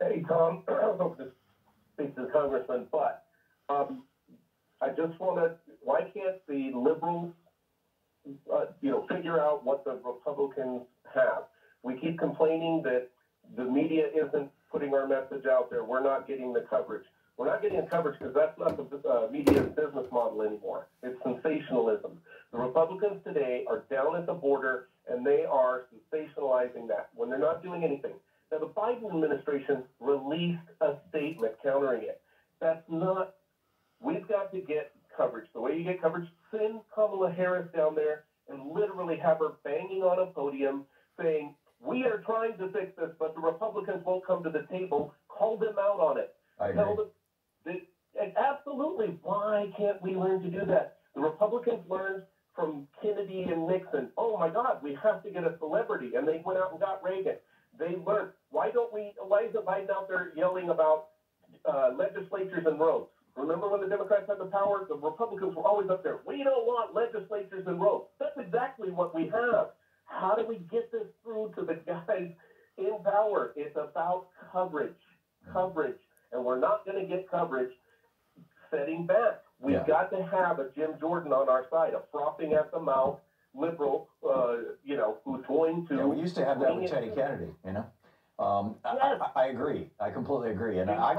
Hey, Tom, I was hoping to speak to the congressman, but, um, I just wanna, why can't the liberals, uh, you know, figure out what the Republicans have? We keep complaining that the media isn't putting our message out there, we're not getting the coverage. We're not getting the coverage because that's not the, uh, media's business model anymore. It's sensationalism. The Republicans today are down at the border and they are sensationalizing that when they're not doing anything. Now, the Biden administration released a statement countering it. That's not, we've got to get coverage. The way you get coverage, send Kamala Harris down there and literally have her banging on a podium saying, we are trying to fix this, but the Republicans won't come to the table. Call them out on it. I Tell agree. them, that, absolutely, why can't we learn to do that? The Republicans learned from Kennedy and Nixon. Oh my God, we have to get a celebrity, and they went out and got Reagan. They learned. Why don't we? Why isn't Biden out there yelling about uh, legislatures and roads? Remember when the Democrats had the power? The Republicans were always up there. We don't want legislatures and roads. That's exactly what we have. How do we get this through to the guys in power? It's about coverage, coverage, and we're not going to get coverage setting back. We've Yeah. got to have a Jim Jordan on our side, a frothing at the mouth liberal, uh, you know, who's going to. Yeah, we used to have that with Teddy Kennedy, you know? Um, I, Yes. I, I agree. I completely agree. And I